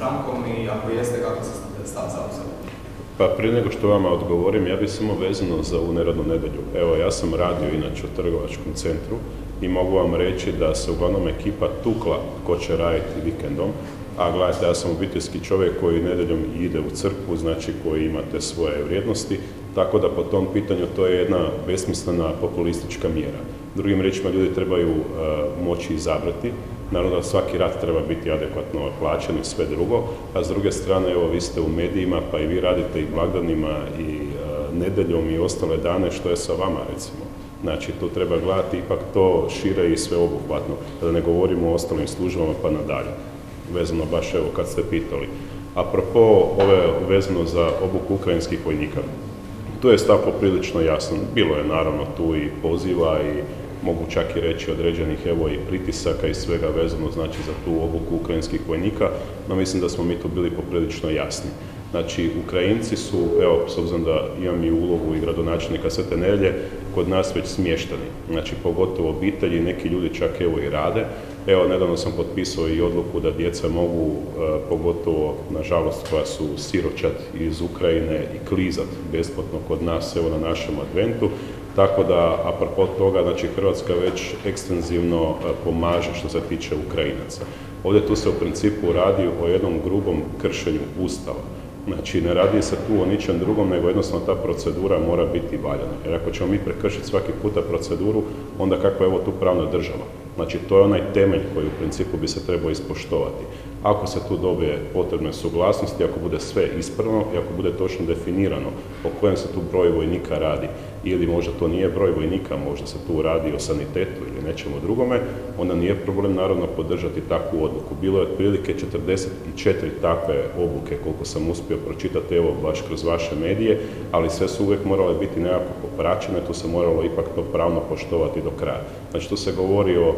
strankom i ako jeste, kako se stav zauzeli? Pa prije nego što vama odgovorim, ja bih samo vezano za ovu neradnu nedjelju. Evo, ja sam radio inače u trgovačkom centru i mogu vam reći da se uglavnom ekipa tukla ko će raditi vikendom, a gledajte, ja sam obiteljski čovjek koji nedjeljom ide u crkvu, znači koji imate svoje vrijednosti, tako da po tom pitanju to je jedna besmislena populistička mjera. Drugim riječima ljudi trebaju uh, moći izabrati, naravno da svaki rad treba biti adekvatno plaćen i sve drugo, a s druge strane, evo vi ste u medijima, pa i vi radite i blagdanima i uh, nedeljom i ostale dane, što je sa vama recimo. Znači, tu treba gledati ipak to šire i sveobuhvatno, da ne govorimo o ostalim službama pa nadalje vezano baš evo kad ste pitali. Apropo ove vezano za obuku ukrajinskih vojnika, tu je stav poprilično jasan. Bilo je naravno tu i poziva i mogu čak i reći određenih evo i pritisaka i svega vezano znači za tu obuku ukrajinskih vojnika, no mislim da smo mi tu bili poprilično jasni. Znači, Ukrajinci su, evo, s obzirom da imam i ulogu i gradonačelnika Svete Nelje, kod nas već smješteni. Znači, pogotovo obitelji, neki ljudi čak evo i rade. Evo, nedavno sam potpisao i odluku da djeca mogu, e, pogotovo, nažalost, koja su siročat iz Ukrajine i klizat besplatno kod nas, evo, na našem adventu. Tako da, apropo toga, znači, Hrvatska već ekstenzivno e, pomaže što se tiče Ukrajinaca. Ovdje tu se u principu radi o jednom grubom kršenju Ustava. Znači, ne radi se tu o ničem drugom, nego jednostavno ta procedura mora biti valjana. Jer ako ćemo mi prekršiti svaki puta proceduru, onda kako je ovo tu pravna država? Znači, to je onaj temelj koji u principu bi se trebao ispoštovati. Ako se tu dobije potrebne suglasnosti, ako bude sve ispravno i ako bude točno definirano o kojem se tu broj vojnika radi, ili možda to nije broj vojnika, možda se tu radi o sanitetu ili nečemu drugome, onda nije problem naravno podržati takvu odluku. Bilo je otprilike 44 takve obuke koliko sam uspio pročitati, evo baš kroz vaše medije, ali sve su uvijek morale biti nekako popraćene, tu se moralo ipak to pravno poštovati do kraja. Znači tu se govori o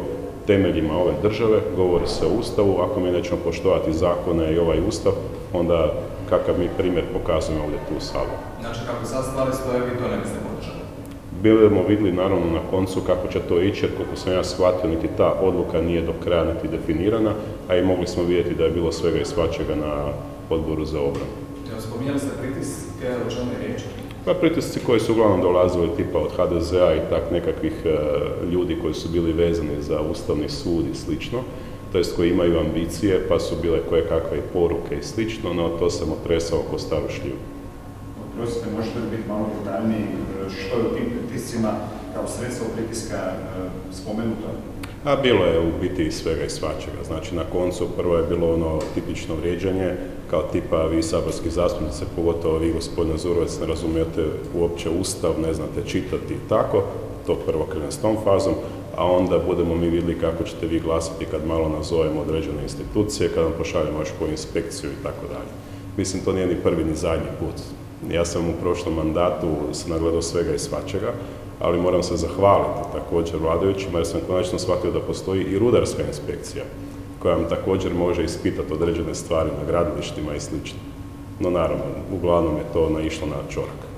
temeljima ove države, govori se o Ustavu, ako mi nećemo poštovati zakone i ovaj Ustav, onda kakav mi primjer pokazujemo ovdje tu u Saboru. Znači, kako sad stvari stoje, vi to ne biste podržali? Bili vidjeli naravno na koncu kako će to ići, jer koliko sam ja shvatio, niti ta odluka nije do kraja niti definirana, a i mogli smo vidjeti da je bilo svega i svačega na odboru za obranu. Spominjali ste pritiske, o čemu je riječ? Pa pritisci koji su uglavnom dolazili tipa od HDZ-a i tak nekakvih e, ljudi koji su bili vezani za Ustavni sud i slično, to jest koji imaju ambicije, pa su bile koje kakve poruke i slično, no to sam otresao oko staru šljivu. Možete li biti malo detaljniji što je u tim pritiscima kao sredstvo pritiska e, spomenuto? A bilo je u biti svega i svačega. Znači na koncu prvo je bilo ono tipično vrijeđanje, kao tipa vi saborski zastupnici, pogotovo vi gospodine Zurovac ne razumijete uopće ustav, ne znate čitati i tako, to prvo krene s tom fazom, a onda budemo mi vidjeli kako ćete vi glasati kad malo nazovemo određene institucije, kad vam pošaljemo još koju inspekciju i tako dalje. Mislim, to nije ni prvi ni zadnji put. Ja sam u prošlom mandatu se nagledao svega i svačega, ali moram se zahvaliti također vladajućima jer sam konačno shvatio da postoji i rudarska inspekcija koja vam također može ispitati određene stvari na gradilištima i slično. No naravno, uglavnom je to naišlo na čorak.